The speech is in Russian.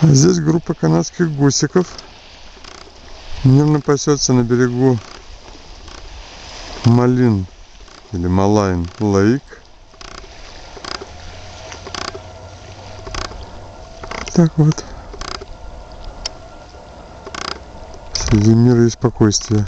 А здесь группа канадских гусиков. Мирно пасется на берегу Малин или Малайн Лейк. Так вот. Среди мира и спокойствия.